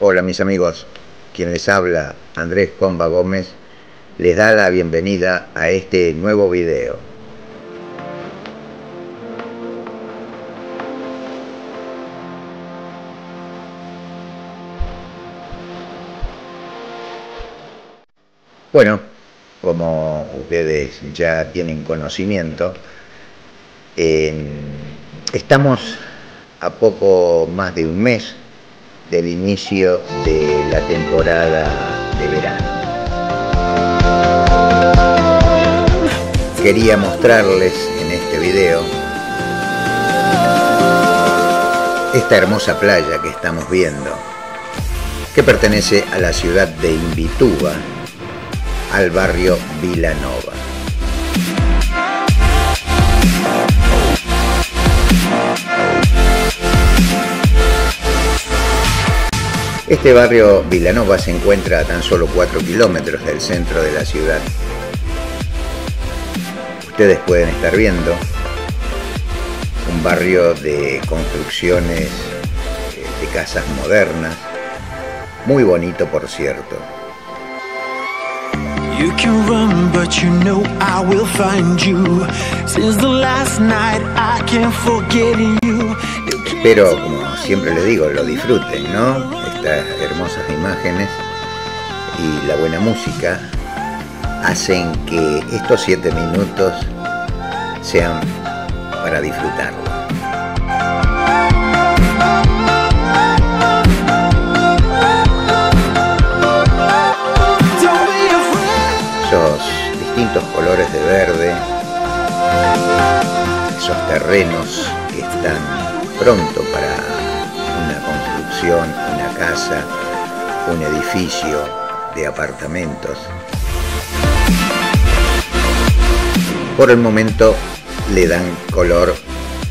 Hola mis amigos, quien les habla Andrés Comba Gómez les da la bienvenida a este nuevo video. Bueno, como ustedes ya tienen conocimiento, estamos a poco más de un mes del inicio de la temporada de verano. Quería mostrarles en este video esta hermosa playa que estamos viendo, que pertenece a la ciudad de Invituba, al barrio Vilanova. Este barrio Vilanova se encuentra a tan solo 4 kilómetros del centro de la ciudad. Ustedes pueden estar viendo un barrio de construcciones eh, de casas modernas, muy bonito por cierto. Espero, como siempre les digo, lo disfruten, ¿no? Estas hermosas imágenes y la buena música hacen que estos siete minutos sean para disfrutarlo. distintos colores de verde, esos terrenos que están pronto para una construcción, una casa, un edificio de apartamentos. Por el momento le dan color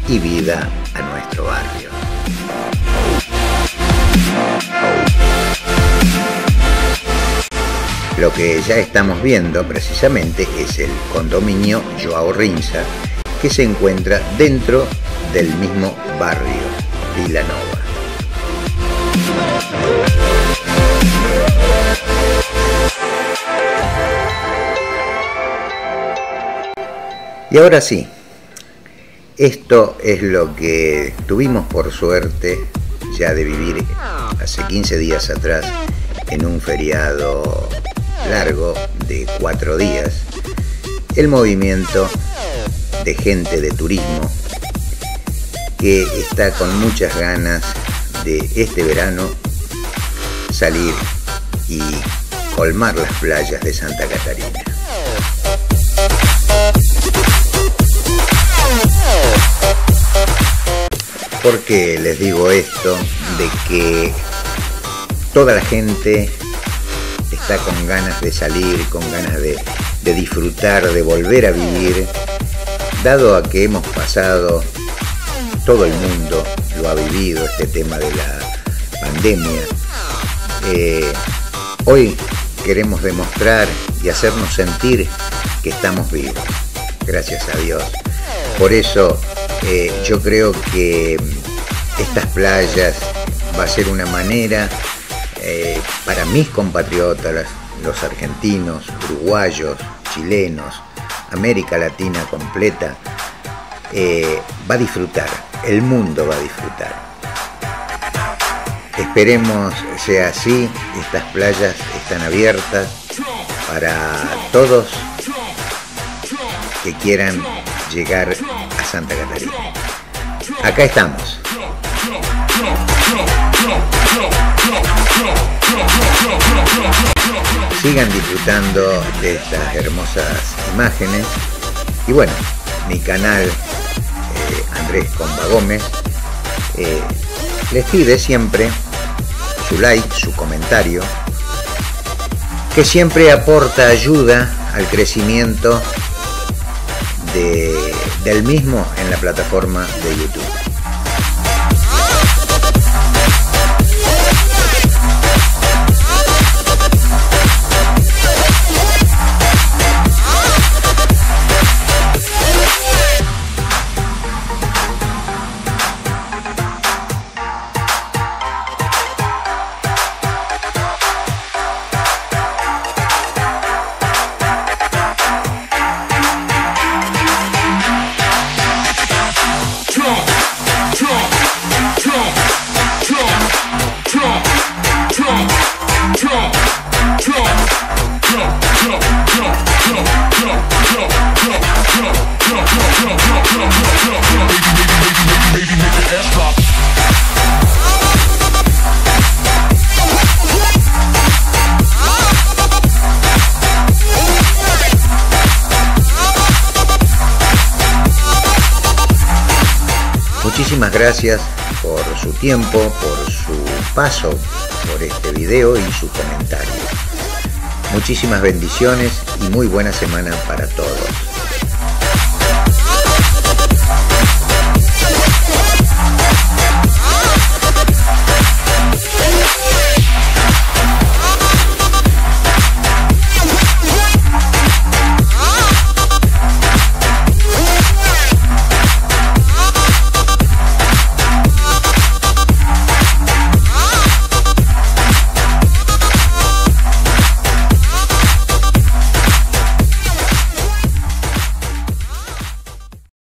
y vida a nuestro barrio. Lo que ya estamos viendo precisamente es el condominio Joao Rinza, que se encuentra dentro del mismo barrio, Vilanova. Y ahora sí, esto es lo que tuvimos por suerte ya de vivir hace 15 días atrás en un feriado largo de cuatro días, el movimiento de gente de turismo que está con muchas ganas de este verano salir y colmar las playas de Santa Catarina. ¿Por qué les digo esto? De que toda la gente está con ganas de salir, con ganas de, disfrutar, de volver a vivir, dado a que hemos pasado, todo el mundo lo ha vivido, este tema de la pandemia, eh, hoy queremos demostrar y hacernos sentir que estamos vivos, gracias a Dios. Por eso eh, yo creo que estas playas va a ser una manera eh, para mis compatriotas, los argentinos, uruguayos, chilenos, América Latina completa, eh, va a disfrutar, el mundo va a disfrutar. Esperemos sea así, estas playas están abiertas para todos que quieran llegar a Santa Catarina. Acá estamos. Sigan disfrutando de estas hermosas imágenes. Y bueno, mi canal Andrés Comba Gómez eh, les pide siempre su like, su comentario, que siempre aporta ayuda al crecimiento del mismo en la plataforma de YouTube. Muchísimas gracias por su tiempo, por su paso por este video y su comentario. Muchísimas bendiciones y muy buena semana para todos.